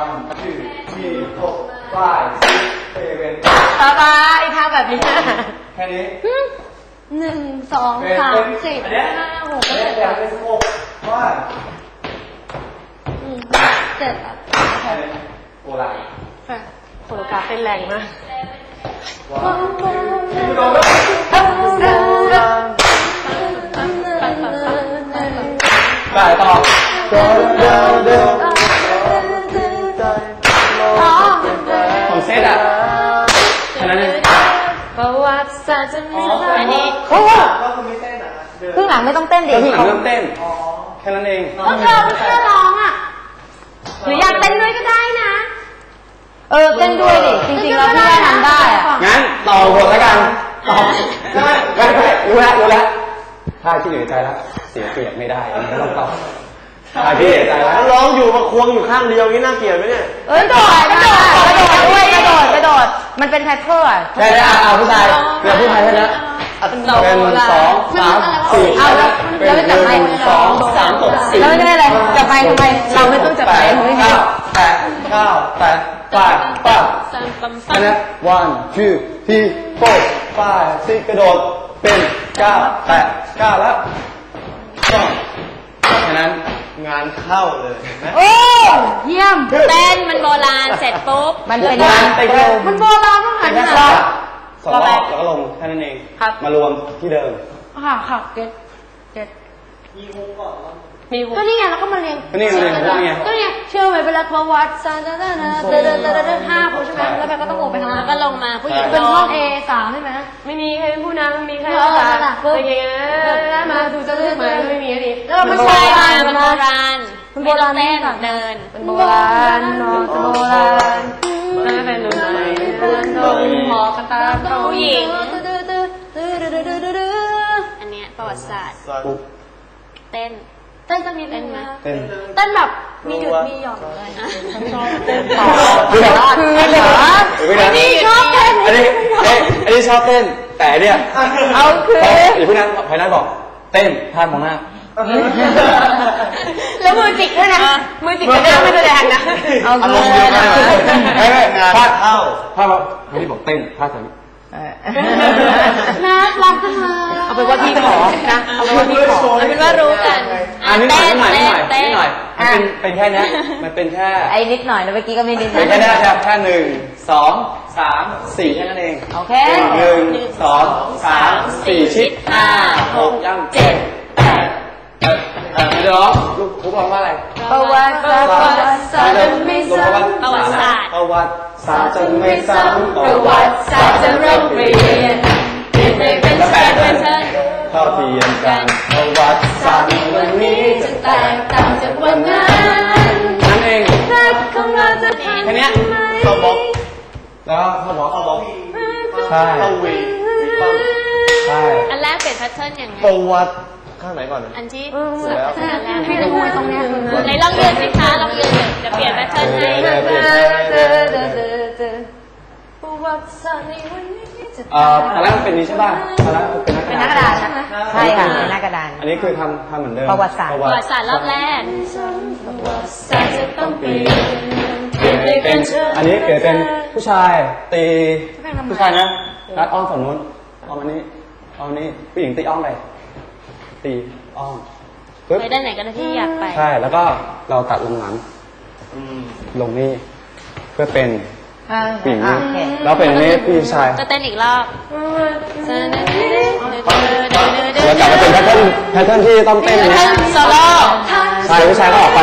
one two three four five six seven ต่อไปท่าแบบนี้ แค่นี้หนึ่งสองเป็นสามเป็นสี่อันเนี้ยห้าหกอันเจ็เนี้ยดแบบเป็นหกว่าอืมเจ็ดอะโอลาค่ะโคโรกราฟเป็นแรงมากที่โดนแล้วได้ต่ออ๋ ระวัติศาสตร์จะมีอะไรอันนี้โอ้โหก็คือไม่เต้นอะเดินครึ่งหลังไม่ต้องเต้นดิก็คือหลังเริ่มเต้นแค่นั้นเองก็เธอไม่แค่ร้องอะหรืออยากเต้นด้วยก็ได้นะ เออเต้นด้วยดิจริงๆเราพี่ว่าทำได้อะงั้นต่อบทแล้วกันต่อไม่ไม่ไม่รู้แล้วรู้แล้วถ้าที่เหลือใจแล้วเสียเปรียบไม่ได้อันนี้ต้องต่อถ้าที่เหลือใจแล้วแล้วร้องอยู่มาควงอยู่ข้างเดียวนี่น่าเกลียดไหมเนี่ยเอ้ยกระโดดกระโดดกระโดดด้วยกระโดดกระโดด มันเป็นแพทเทิร์นใช่แล้วเอาผู้ชายเดี๋ยวผู้ชายใช่ไหมเป็นสองสามสี่เอาแล้วเป็นแล้วหจะจับไมนึ่ค์งสองสามหกสี่แล้วไม่ได้อะไรจับไมค์ทำไมเราไม่ต้องจับไมค์ไม่เก้าใช่แปดเก้าแปดแปดแปด อันนี้ one two three four five six กระโดดเป็นเก้าแปดเก้าแล้วก็ฉะนั้น งานเข้าเลยเห็นไหม โอ้เยี่ยมเต้นมันโบราณเสร็จปุ๊บมันเป็นงานเต้นแค่มันโบราณต้องหันแค่หรน้าอบสองรอบแล้วก็ลงแค่นั้นเองครับ มารวมที่เดิมค่ะค่ะเก็ตเก็ตมีวงก่อนแล้วมีวุ้ก็นี่ไงแล้วก็มาเรียงก็นี่มาเรียงพวกนี้ไงก็เนี่ยเชื่อไหมเวลาประวัติศาสตร์เดินเดินเดินเดินเดินเดินห้าคนใช่ไหมแล้วแพก็ต้องลงไปข้างล่างแล้วก็ลงมาผู้หญิงเป็นร้ห้อองง A สามใช่ไหมไม่มีใครเป็นผู้นำมีใครเออภา ษานั่นแหละอะไรอย่างเงี้ยมาดูจะเลือกมาไม่มีอันนี้แล้วมันมันโบโบราราณณมันโบราณมันโบราณไม่แน่ต้องนอนเต้นเดินเป็นโบราณเนอะโบราณแล้วเป็นหนุ่มไหนเดินตรงหอกันตาผู้หญิงอันเนี้ยประวัติศาสตร์ปุ๊บเต้นเต้นสักนิดเต้นไหมนะเต้นเต้นแบบมีหยุดมีหย่อนเลยชอบเต้นต่อคือแบบคือเหรออันนี้ชอบเต้นอันนี้เอ้ยอันนี้ชอบเต้น แต่เนี่ยเอาคืออย่าพูดนั้นภายในบอก เต้นพลาดมองหน้า แล้วมือจิกด้วยนะมือจิกกับหน้าไม่แสดงนะเอาอารเลมณ์เดียวกันยไม่ไม่งานพลาดเข้าพลาดบอกอันนี้บอกเต้นพลาดแต่นี้ น่ารักจังเลยเอาเป็นว่าพี่ขอนะเอาเป็นว่าพี่ขอเอาเป็นว่ารู้กันอันนี้หน่อยนิดหน่อยนิดหน่อยเต้นิดหน่อยมันเป็นเป็นแค่เนี้ยมันเป็นแค่ไอ้นิดหน่อยนะเมื่อกี้ก็ไม่นิดเป็นแค่เนี้ยแค่แค่หนึ่งสองสามสี่แค่นั้นเองโอเคหนึ่งสองสามสี่ชิดห้าหกย่ำเจ็ดแปด เอ่อเอ่อเดี๋ยวร้องลูกคุกร้องว่าอะไรประวัติศาสตร์ประวัติศาสตร์จะไม่ซ้ำประวัติศาสตร์ประวัติศาสตร์จะไม่ซ้ำประวัติศาสตร์จะเริ่มเปลี่ยนเปลี่ยนไปเป็นแล้วแสแปดนเป็เป็นนเชิญเท่าเทียมกันประวัติศาสตร์ในวันนี้จะแตกต่างจากวันนั้นนั่นเองรักของเราจะผ่านแค่เนี้ยเข้าบล็อกแล้วเข้าบอกเข้าบล็อกใช่เข้าวีวีปั๊มใช่อันแรกเปลี่ยนแพทเทิร์นยังไงประวัติ ข้างไหนก่อนนะอันที่เสร็จแล้วอันแรกให้ดูตรงเนี้ยไหนลองยืนสิคะลองยืนจะเปลี่ยนแพทเทิร์นให้ประวัติศาสตร์ในวันนี้จะเอ่อตอนแรกมันเป็นนี้ใช่ป่ะตอนแรกมันเป็นนักเป็นหน้ากระดานใช่ไหมใช่ค่ะเป็นหน้ากระดาน อันนี้คือทำทำเหมือนเดิมประวัติศาสตร์ ประวัติศาสตร์รอบแรกศาสตร์จะต้องเปลี่ยนเปลี่ยนเป็นอันนี้เปลี่ยนเป็นผู้ชายตีผู้ชายนะรัดอ้อมฝั่งนู้นอ้อมอันนี้อ้อมอันนี้ผู้หญิงตีอ้อมไป ตีอ้อมปึ๊บไปด้านไหนก็ได้ที่อยากไป ใช่ แล้วก็เราตัดลงหลัง อืม ลงนี่เพื่อเป็นอ่าผู้หญิงโอนี่เคแล้วเป็นอันนี้ผู้ชายจะเต้นอีกรอบเรากลับมาเป็นแพทเทิร์นแพทเทิร์นที่ต้องเต้นอันนี้โซโล่ใช่ผู้ชายก็ออกไป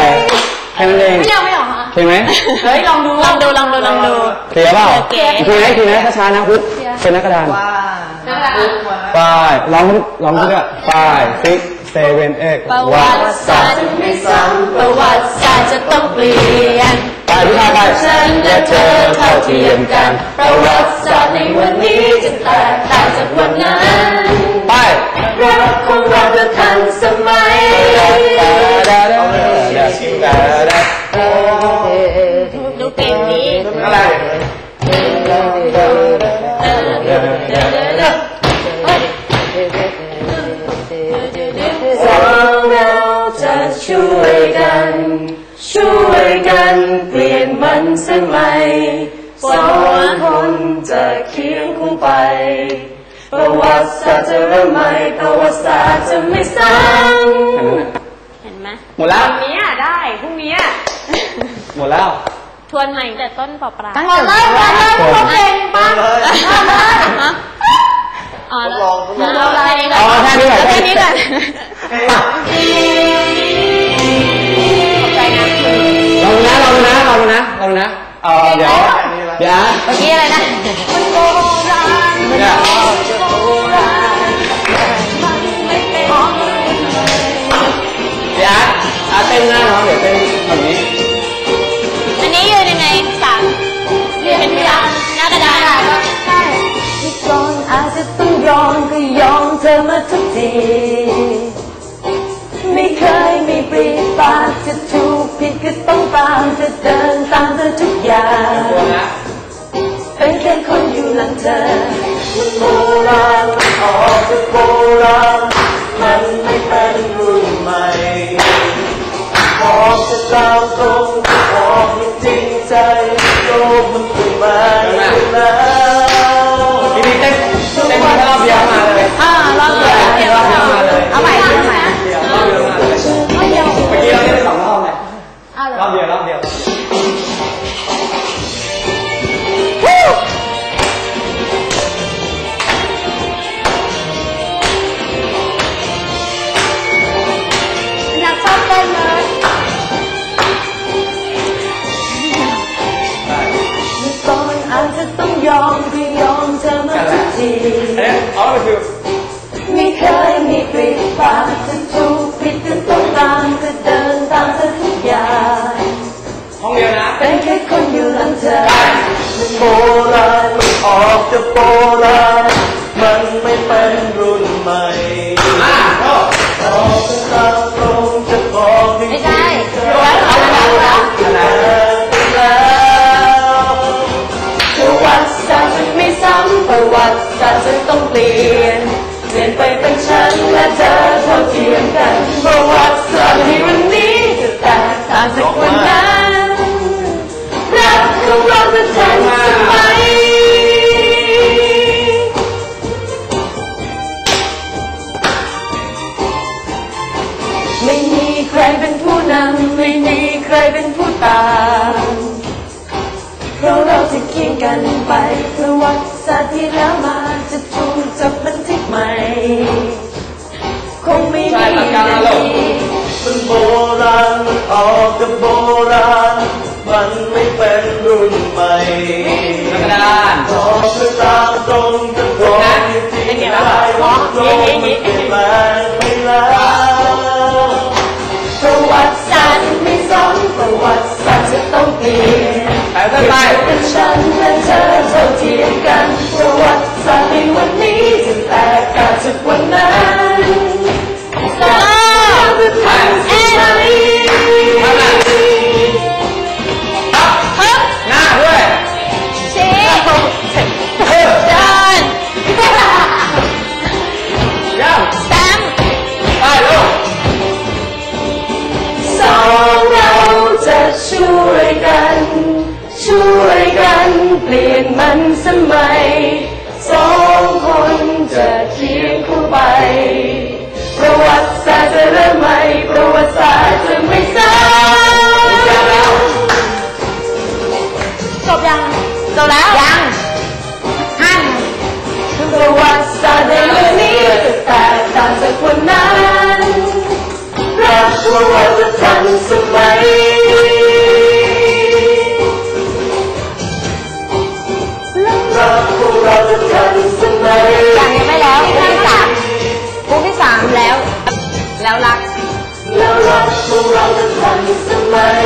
แค่นั้นเองไม่เอาไม่เอาค่ะโอเคไหมเฮ้ยลองดูลองดูลองดูลองดูเคลียร์เปล่าโอเคทีนะทีนะช้าๆนะปุ๊บ เป็นนักกระดานว่าไฟร้องร้องด้วยไฟซิกเซเว่นเอ็กประวัติศาสตร์ไม่ซ้ำประวัติศาสตร์จะต้องเปลี่ยนไปผู้ชายไปฉันและเธอเท่าเทียมกัน ประวัติศาสตร์ในวันนี้จะแตกต่างจากวันนั้นไปรักของเราจะทันสมัย วยกันเปลี่ยนมันสมัยสองคนจะเคียงคู่ไป ประวัติศาสตร์จะเริ่มใหม่ประวัติศาสตร์จะไม่ซ้ำเห็นไหมหมดแล้ว วันนี้อะได้พรุ่งนี้อะหมดแล้วทวนใหม่แต่ต้นเปล่าปลาหมดเลยหมดเลยพวกเราเก่งปะอ๋อทดลองทดลองเราอะไรก่เอาอนแค่นี้ก่อนแค่นี้ก่อนล มื่อกี้อะไรนะเนี่ยเดี๋ยวอาเต้นหน้าน้องเดี๋ยวเต้นแบบนี้อันนี้ยืนยังไงสามยืนเป็นพยานหน้ากระดาษที่ก่อนอาจจะต้องยอมก็ยอมเธอมาทุกทีไม่เคยมีปรีปากจะถูกผิดก็ต้องตามจะเดินตาม คนอยู่หลังเธอมันโบราณมันออกจากโบราณมันไม่เป็นรุ่นใหม่ออกจากดาวตรงออกให้จริงใจาจะต้องเปลี่ยน เปลี่ยนไปเป็นฉันและเธอเท่าเทียมกันประวัติศาสตร์ในวันนี้จะแตกต่างจากวันนั้น กันไปประวัติศาสตร์ที่แล้วมาจะถูกจับบันทึกใหม่ คงไม่มีมันโบราณมันออกจากโบราณ มันไม่เป็นรุ่นใหม่กระดานบอกเธอตามตรงจะบอกให้จริงใจว่าโลกมันเปลี่ยนแปลงไปแล้ว วัติศาสตร์จะต้องเปลี่ยนไปเต้าไปเป็นฉันและเธอเท่าเทียมกันประวัติศาสตร์ในวันนี้จะแตกต่างจากวันนั้น เปลี่ยนมันสมัยสองคนจะเคียงคู่ไป ประวัติศาสตร์จะเริ่มใหม่ ประวัติศาสตร์จะไม่ซ้ำจบยังจบแล้ว ยังอันประวัติศาสตร์ในเรื่องนี้จะแตกต่างจากคนนั้นรักช่วย แล้วรักแล้วรักพวกเราจะทันสมัย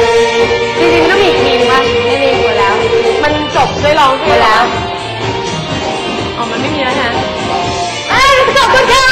จริงๆต้องมีทีมว่าไม่มีหมดแล้ว มันจบด้วยร้องเพลงแล้ว อ๋อ มันไม่มีแล้วนะอะขอบคุณค่ะ